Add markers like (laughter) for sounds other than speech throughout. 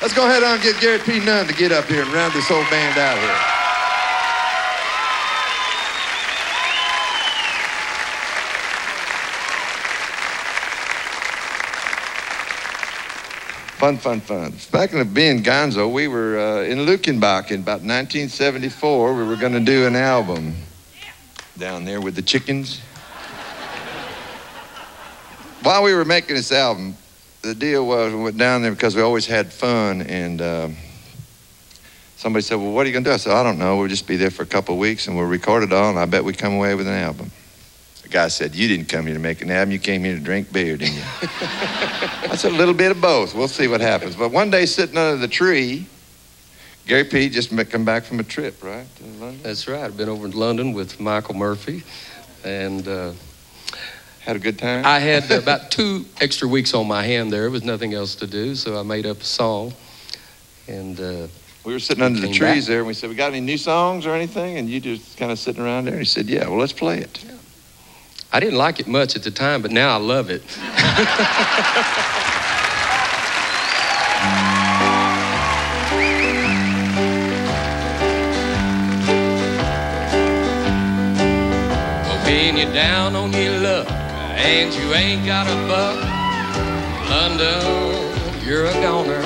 Let's go ahead and get Gary P. Nunn to get up here and round this whole band out here. Fun, fun, fun. Back in the being Gonzo, we were uh, in Luckenbach in about 1974. We were going to do an album down there with the chickens. While we were making this album, the deal was we went down there because we always had fun, and uh, somebody said, "Well, what are you going to do?" I said, "I don't know. We'll just be there for a couple of weeks, and we'll record it all, and I bet we come away with an album." The guy said, You didn't come here to make an album. You came here to drink beer, didn't you? (laughs) I said, A little bit of both. We'll see what happens. But one day, sitting under the tree, Gary P. just come back from a trip, right? To London? That's right. I've been over in London with Michael Murphy and uh, had a good time. I had about two extra weeks on my hand there. There was nothing else to do, so I made up a song. And uh, we were sitting under the trees back. there, and we said, "We got any new songs or anything?" And you just kind of sitting around there. And he said, "Yeah, well, let's play it." Yeah. I didn't like it much at the time, but now I love it. (laughs) when you're down on your luck and you ain't got a buck, London, you're a goner.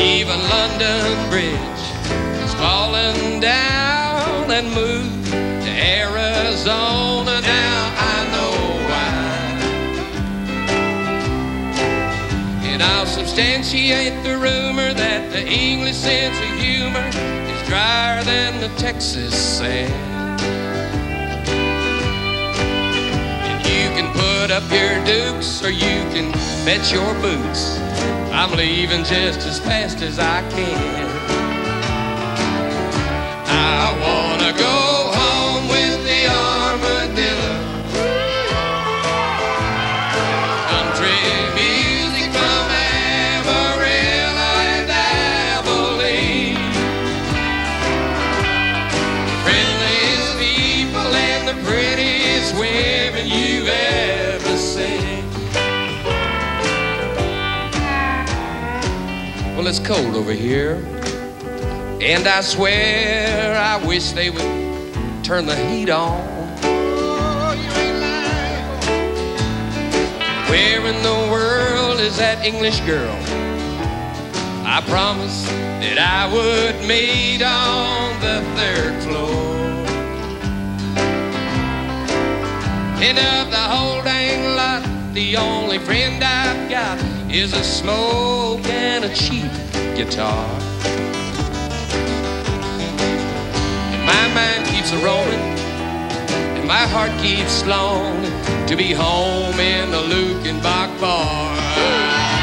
Even London Bridge is falling down and moved to Arizona. Now I know why. And I'll substantiate the rumor that the English sense of humor is drier than the Texas sand. Up your dukes or you can bet your boots. I'm leaving just as fast as I can. I wanna go. Well, it's cold over here. And I swear I wish they would turn the heat on. Where in the world is that English girl? I promised that I would meet on the third floor. And of the whole dang lot, the only friend I've got is a smoke and a cheap guitar. And my mind keeps a rolling, and my heart keeps longing to be home in the Luckenbach bar.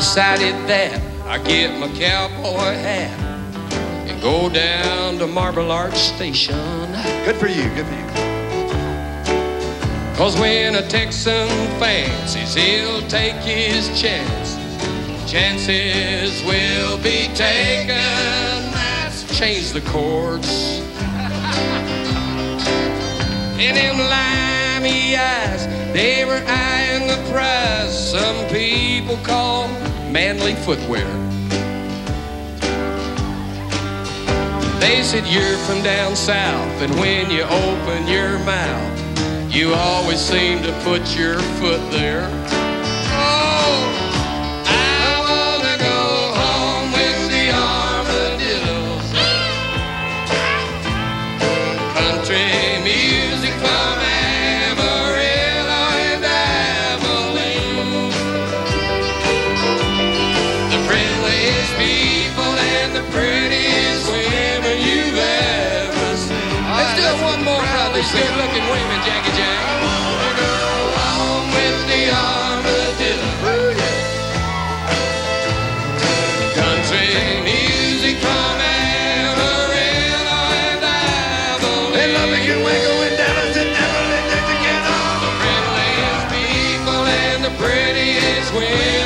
Decided that I get my cowboy hat and go down to Marble Arch Station. Good for you, good for you. Cause when a Texan fancies, he'll take his chance. Chances will be taken. Let's change the chords. In them limey eyes, they were eyeing the prize some people call manly footwear. They said you're from down south, and when you open your mouth, you always seem to put your foot there. prettiest women you've ever seen. Let's do it one more time. This good looking women, Jackie Jack. I wanna go with the armadillo. Ooh, yeah. Country music from you. The friendliest people and the prettiest women.